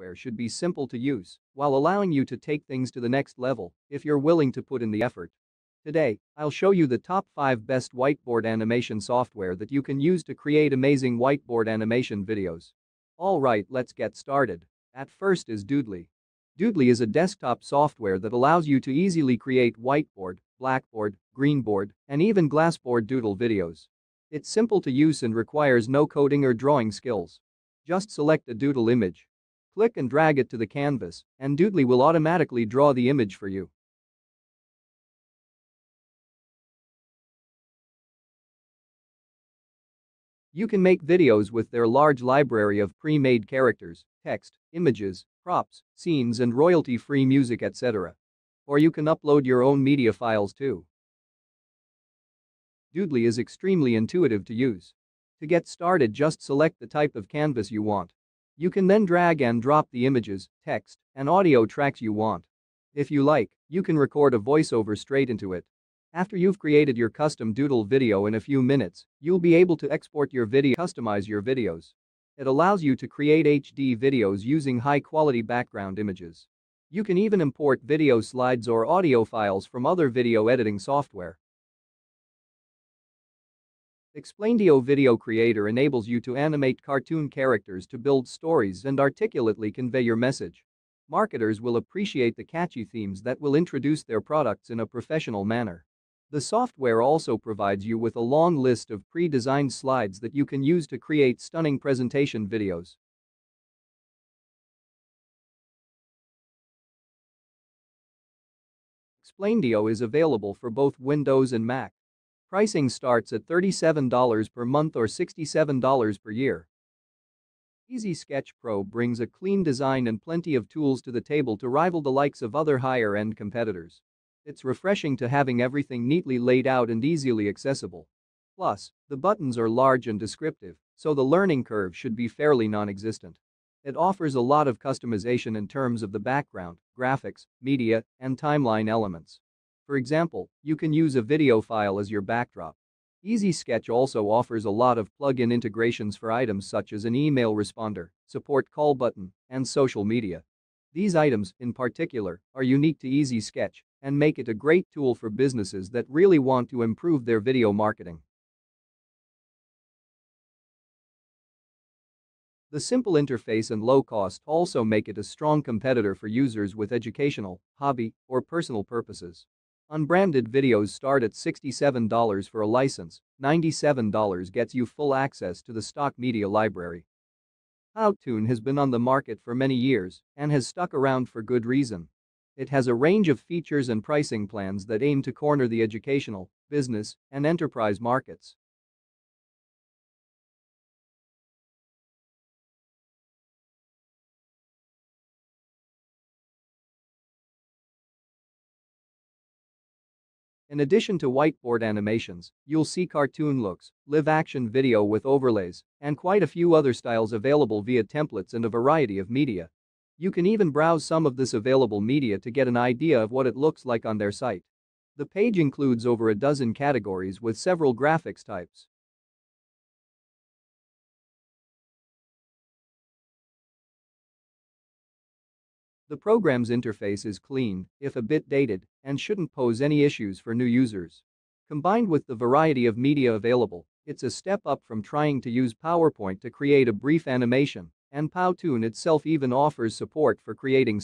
software should be simple to use while allowing you to take things to the next level if you're willing to put in the effort. Today, I'll show you the top 5 best whiteboard animation software that you can use to create amazing whiteboard animation videos. Alright, let's get started. At first is Doodly. Doodly is a desktop software that allows you to easily create whiteboard, blackboard, greenboard, and even glassboard doodle videos. It's simple to use and requires no coding or drawing skills. Just select a doodle image. Click and drag it to the canvas, and Doodly will automatically draw the image for you. You can make videos with their large library of pre-made characters, text, images, props, scenes and royalty-free music etc. Or you can upload your own media files too. Doodly is extremely intuitive to use. To get started just select the type of canvas you want. You can then drag and drop the images, text, and audio tracks you want. If you like, you can record a voiceover straight into it. After you've created your custom doodle video in a few minutes, you'll be able to export your video customize your videos. It allows you to create HD videos using high-quality background images. You can even import video slides or audio files from other video editing software. Explaindio Video Creator enables you to animate cartoon characters to build stories and articulately convey your message. Marketers will appreciate the catchy themes that will introduce their products in a professional manner. The software also provides you with a long list of pre-designed slides that you can use to create stunning presentation videos. Explaindio is available for both Windows and Mac. Pricing starts at $37 per month or $67 per year. Easy Sketch Pro brings a clean design and plenty of tools to the table to rival the likes of other higher-end competitors. It's refreshing to having everything neatly laid out and easily accessible. Plus, the buttons are large and descriptive, so the learning curve should be fairly non-existent. It offers a lot of customization in terms of the background, graphics, media, and timeline elements. For example, you can use a video file as your backdrop. Easy Sketch also offers a lot of plug-in integrations for items such as an email responder, support call button, and social media. These items, in particular, are unique to Easy Sketch and make it a great tool for businesses that really want to improve their video marketing. The simple interface and low cost also make it a strong competitor for users with educational, hobby, or personal purposes. Unbranded videos start at $67 for a license, $97 gets you full access to the stock media library. Powtoon has been on the market for many years and has stuck around for good reason. It has a range of features and pricing plans that aim to corner the educational, business, and enterprise markets. In addition to whiteboard animations, you'll see cartoon looks, live-action video with overlays, and quite a few other styles available via templates and a variety of media. You can even browse some of this available media to get an idea of what it looks like on their site. The page includes over a dozen categories with several graphics types. The program's interface is clean, if a bit dated, and shouldn't pose any issues for new users. Combined with the variety of media available, it's a step up from trying to use PowerPoint to create a brief animation, and Powtoon itself even offers support for creating